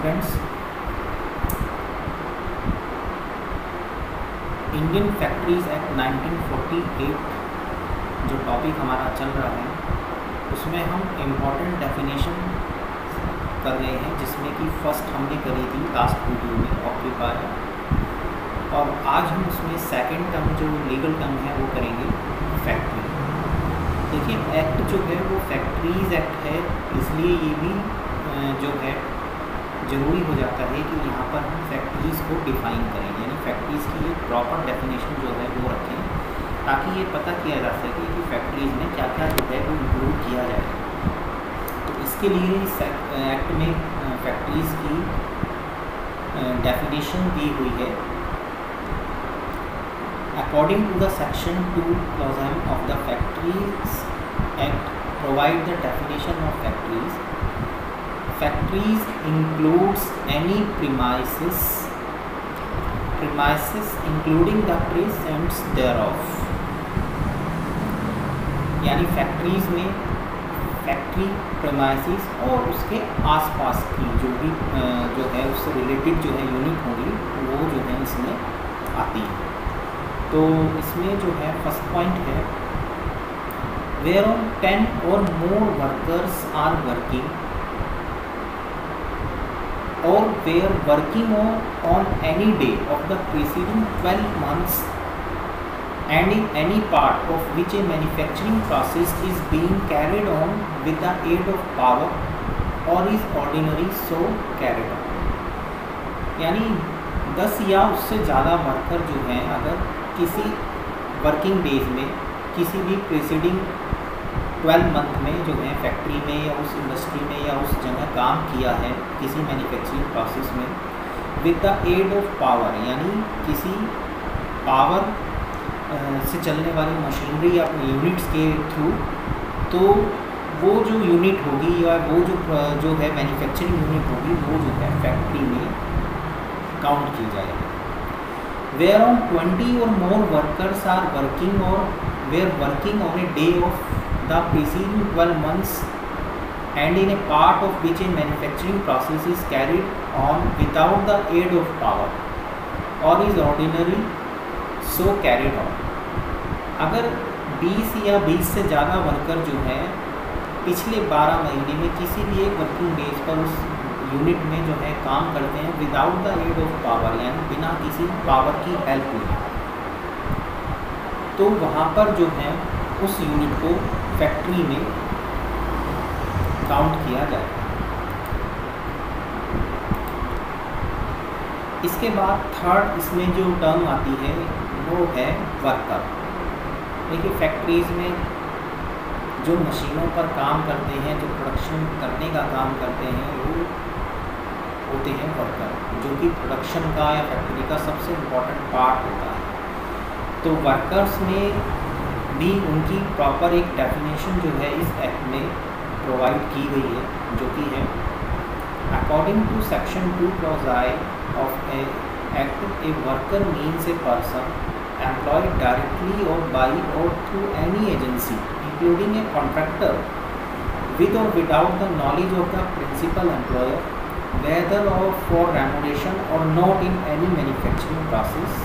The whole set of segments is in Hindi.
स्टूडेंट्स इंडियन फैक्ट्रीज एक्ट 1948 जो टॉपिक हमारा चल रहा है, उसमें हम इंपॉर्टेंट डेफिनेशन कर रहे हैं, जिसमें कि फ़र्स्ट हमने करी थी लास्ट वीडियो में ऑक्यूपायर और आज हम उसमें सेकंड टर्म जो लीगल टर्म है, वो करेंगे फैक्ट्री देखिए एक्ट जो है, वो फैक्ट्रीज़ एक्ट है, इसलिए ये भी जो है ज़रूरी हो जाता है कि यहाँ पर हम फैक्ट्रीज़ को डिफ़ाइन करें, यानी फैक्ट्रीज़ की एक प्रॉपर डेफिनेशन जो है वो रखें, ताकि ये पता किया जा सके कि फैक्ट्रीज़ में क्या क्या जो है वो इंक्लूड किया जाए। तो इसके लिए इस एक्ट में फैक्ट्रीज़ की डेफिनेशन दी हुई है। According to the section two clause m of the factories act provide the definition of factories factories includes any premises. Premises including the presence thereof. यानी फैक्ट्रीज में फैक्ट्री प्रमाइसिस और उसके आसपास की जो भी जो है, उससे रिलेटेड जो है यूनिट होगी, वो जो है इसमें आती है। तो इसमें जो है फ़र्स्ट पॉइंट है where on ten or more workers are working or were working on, on any day of the preceding 12 months and in any part of which a manufacturing process is being carried on with the aid of power or is ordinary so carried on यानी 10 या उससे ज़्यादा वर्कर जो हैं अगर किसी वर्किंग डेज़ में किसी भी प्रेसिडिंग ट्वेल्व मंथ में जो है फैक्ट्री में या उस इंडस्ट्री में या उस जगह काम किया है किसी मैन्युफैक्चरिंग प्रोसेस में with the aid of power यानी किसी पावर से चलने वाली मशीनरी या यूनिट्स के थ्रू तो वो जो यूनिट होगी या वो जो जो है मैन्युफैक्चरिंग यूनिट होगी, वो जो है फैक्ट्री में काउंट की जाएगी। Where on twenty or more workers are working or were working on a day of the preceding 12 months and in a part of which a manufacturing process is carried on without the aid of power, or is ordinary, so carried on. अगर 20 या 20 से ज़्यादा वर्कर जो है, पिछले 12 महीने में किसी भी एक वर्किंग डेज़ पर उस यूनिट में जो है काम करते हैं without the aid of power यानी बिना किसी पावर की हेल्प लिए तो वहाँ पर जो है उस यूनिट को फैक्ट्री में काउंट किया जाए। इसके बाद थर्ड इसमें जो टर्म आती है, वो है वर्कर देखिए फैक्ट्रीज़ में जो मशीनों पर काम करते हैं, जो प्रोडक्शन करने का काम करते हैं, वो होते हैं वर्कर जो कि प्रोडक्शन का या फैक्ट्री का सबसे इम्पोर्टेंट पार्ट होता है। तो वर्कर्स में भी उनकी प्रॉपर एक डेफिनेशन जो है इस एक्ट में प्रोवाइड की गई है, जो कि है। According to section two clause I of a act a worker means a person employ directly or by or through any agency including a contractor with or without the knowledge of the principal employer whether or for remuneration or not in any manufacturing process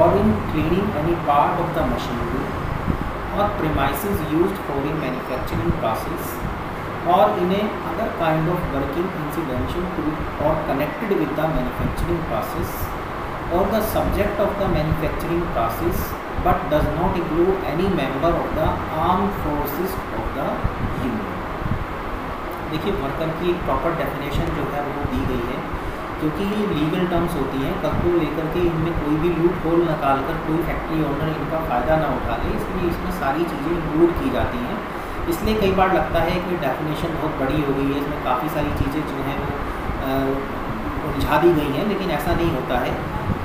or in cleaning any part of the machinery or premises use for in manufacturing process or in any other kind of working incidental to or connected with the manufacturing process or the subject of the manufacturing process but does not include any member of the armed forces of the union देखिए, वर्कर की प्रॉपर डेफिनेशन जो है वो दी गई है, क्योंकि ये लीगल टर्म्स होती हैं कब को लेकर के इनमें कोई भी लूट होल निकाल कर कोई फैक्ट्री ऑनर इनका फ़ायदा ना उठा ले इसलिए इसमें सारी चीज़ें इंक्लूड की जाती हैं। इसलिए कई बार लगता है कि डेफिनेशन बहुत बड़ी हो गई है, इसमें काफ़ी सारी चीज़ें जो हैं वो उलझा दी गई हैं, लेकिन ऐसा नहीं होता है।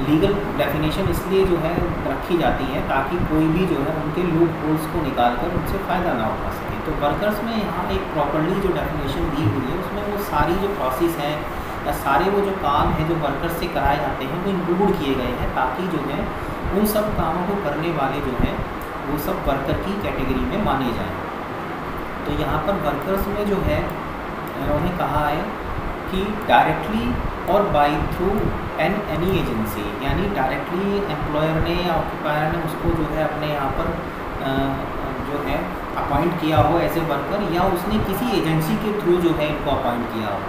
लीगल डेफिनेशन इसलिए जो है, रखी जाती है ताकि कोई भी जो है, उनके लूप होल्स को निकाल कर उनसे फ़ायदा ना उठा सके। तो वर्कर्स में यहाँ एक प्रॉपरली जो डेफिनेशन दी हुई है, उसमें वो सारी जो प्रोसेस है, या सारे वो जो काम हैं जो वर्कर्स से कराए जाते हैं, वो इंक्लूड किए गए हैं ताकि जो है, उन सब कामों को करने वाले जो हैं, वो सब वर्कर की कैटेगरी में माने जाएँ। तो यहाँ पर वर्कर्स में जो है उन्होंने कहा है कि डायरेक्टली और by through an any agency यानी डायरेक्टली एम्प्लॉयर ने या ऑक्यूपायर ने उसको जो है अपने यहाँ पर जो है अपॉइंट किया हो एज ए वर्कर या उसने किसी एजेंसी के थ्रू जो है इनको अपॉइंट किया हो।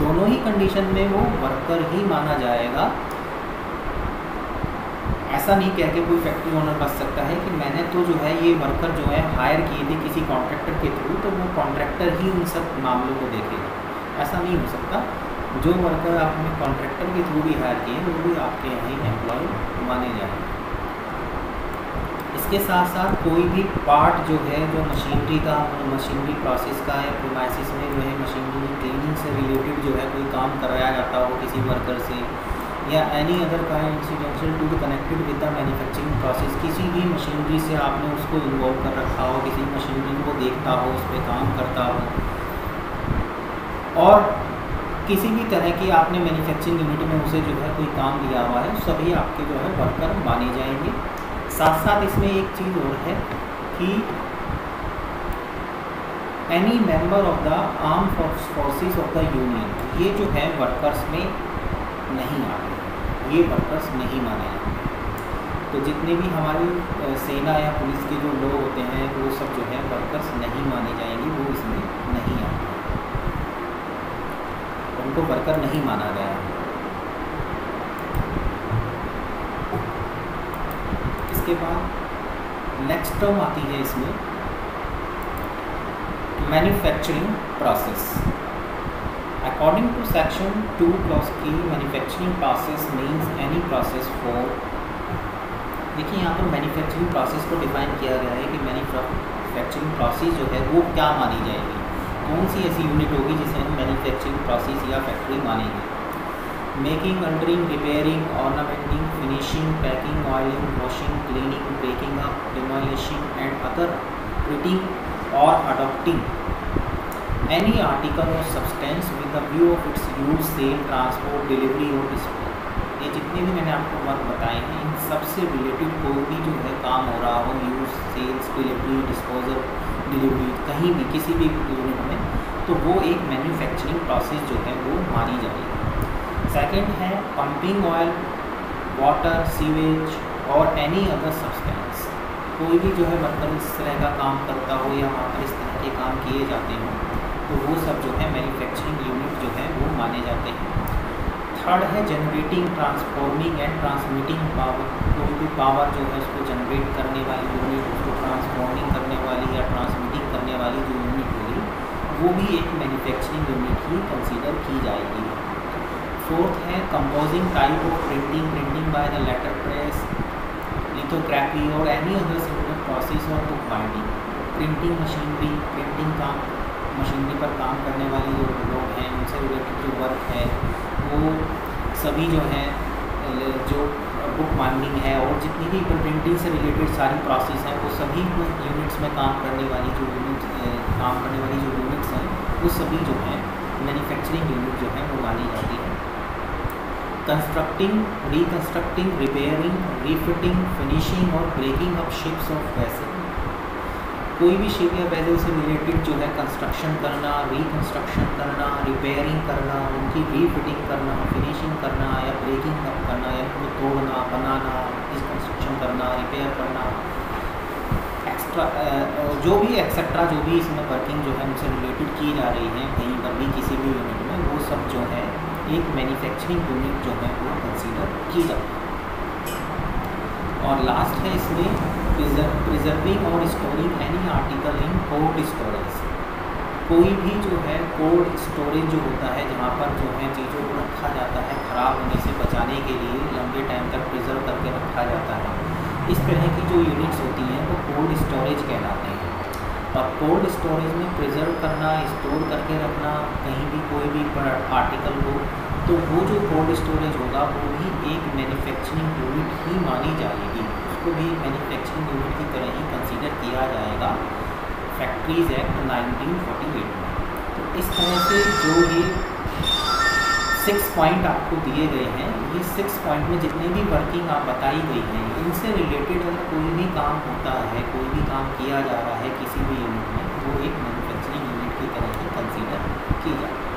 दोनों ही कंडीशन में वो वर्कर ही माना जाएगा। ऐसा नहीं कह के कोई फैक्ट्री ओनर बच सकता है कि मैंने तो जो है ये वर्कर जो है हायर किए थे किसी कॉन्ट्रैक्टर के थ्रू तो वो कॉन्ट्रैक्टर ही उन सब मामलों को देखेगा। ऐसा नहीं हो सकता। जो वर्कर आपने कॉन्ट्रैक्टर के थ्रू भी हायर किए वो भी आपके यहाँ एम्प्लॉय माने जाएँगे। इसके साथ साथ कोई भी पार्ट जो है, जो मशीनरी का मशीनरी प्रोसेस का या प्रोमाइसिस में जो है मशीनरी क्लीनिंग से रिलेटेड जो है कोई काम कराया जाता हो किसी वर्कर से या एनी अदर का incidental to connected with the manufacturing process किसी भी मशीनरी से आपने उसको इन्वॉल्व कर रखा हो, किसी मशीनरी को देखता हो, उस पर काम करता हो, और किसी भी तरह की आपने मैन्युफैक्चरिंग यूनिट में उसे जो है कोई काम दिया हुआ है, सभी आपके जो है वर्कर माने जाएँगे। साथ साथ इसमें एक चीज़ और है कि any member of the arm forces of the Union ये जो है वर्कर्स में नहीं आते ये वर्कर्स नहीं माने जाते। तो जितने भी हमारी सेना या पुलिस के जो लोग होते हैं, वो सब जो है वर्कर्स नहीं माने जाएँगे, वो इसमें नहीं आते। उनको वर्कर नहीं माना गया इसके बाद नेक्स्ट टर्म आती है इसमें manufacturing process According to section 2 clause A, manufacturing process means any process for देखिए यहाँ पर मैन्युफैक्चरिंग प्रोसेस को डिफाइन किया गया है कि मैन्युफैक्चरिंग प्रोसेस जो है वो क्या मानी जाएगी। कौन सी ऐसी यूनिट होगी जिसे हम मैन्युफैक्चरिंग प्रोसेस या फैक्ट्री मानेंगे? Making altering repairing ornamenting finishing packing oiling washing cleaning breaking up demolishing and other fitting और adopting any article or substance with the view of its use, sale, transport, delivery or display. ये जितने भी मैंने आपको वर्क बताए हैं इन सबसे रिलेटेड कोई भी जो है काम हो रहा हो use sales delivery disposal delivery कहीं भी किसी भी यूनिट में तो वो एक मैन्युफैक्चरिंग प्रोसेस जो है वो मानी जाएगी सेकंड है पंपिंग ऑयल वाटर सीवेज और एनी अदर सब्सटेंस कोई भी जो है वर्कर इस तरह का काम करता हो या वहाँ पर इस तरह के काम किए जाते हों तो वो सब जो है मैन्युफैक्चरिंग यूनिट जो है वो माने जाते हैं। थर्ड है generating transforming and transmitting power कोई भी पावर जो है उसको जनरेट करने वाली यूनिट उसको ट्रांसफॉर्मिंग करने वाली या ट्रांसमिटिंग करने वाली जो यूनिट होगी, वो भी एक मैन्युफैक्चरिंग यूनिट ही कंसिडर की जाएगी। फोर्थ है composing type of printing printing by the letter press lithography और एनी अदर सिमिलर प्रोसेस और book binding printing machinery printing काम मशीनरी पर काम करने वाले जो लोग हैं, उनसे रिलेटेड जो वर्क है, वो सभी जो हैं जो बुक माइनिंग है और जितनी भी प्रिंटिंग से रिलेटेड सारी प्रोसेस हैं, वो सभी यूनिट्स में काम करने वाली जो यूनिट्स काम करने वाली जो यूनिट्स हैं, वो सभी जो हैं मैन्युफैक्चरिंग यूनिट जो है, वो मानी जाती है। Constructing reconstructing repairing refitting finishing और ब्रेकिंग अप शिप्स ऑफ़ वैसे कोई भी शिप या वैसे से रिलेटेड जो है कंस्ट्रक्शन करना रिकन्स्ट्रक्शन करना रिपेयरिंग करना, उनकी रीफिटिंग करना फिनिशिंग करना या ब्रेकिंग करना या उनको तोड़ना, बनाना रिकन्स्ट्रक्शन करना रिपेयर करना एक्स्ट्रा जो भी एक्सेट्रा जो भी इसमें वर्किंग जो है उनसे रिलेटेड की जा रही है, कहीं पर भी, किसी भी यूनिट में, वो सब जो है एक मैन्युफैक्चरिंग यूनिट जो है वो कंसिडर की जाती है। और लास्ट है इसमें प्रिजर्विंग और storing any article in cold storage कोई भी जो है कोल्ड स्टोरेज जो होता है, जहाँ पर जो है चीज़ों को रखा जाता है ख़राब होने से बचाने के लिए लंबे टाइम तक प्रिजर्व करके रखा जाता है। इस तरह की जो यूनिट्स होती हैं, वो कोल्ड स्टोरेज कहलाते हैं। और कोल्ड स्टोरेज में प्रिजर्व करना स्टोर करके रखना, कहीं भी कोई भी आर्टिकल को तो वो जो कोल्ड स्टोरेज होगा, वो भी एक मैन्युफैक्चरिंग यूनिट ही मानी जाएगी। उसको भी मैन्युफैक्चरिंग यूनिट की तरह ही कंसीडर किया जाएगा। फैक्ट्रीज़ एक्ट 1948 में। तो इस तरह से जो ये सिक्स पॉइंट आपको दिए गए हैं, ये सिक्स पॉइंट में जितने भी वर्किंग आप बताई गई हैं, इनसे रिलेटेड अगर कोई भी काम होता है, कोई भी काम किया जा रहा है किसी भी यूनिट में, वो एक मैन्युफैक्चरिंग यूनिट की तरह ही कंसीडर की जाती है।